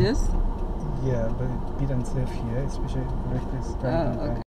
this? Yeah, but it didn't save here, especially like this. Oh, okay.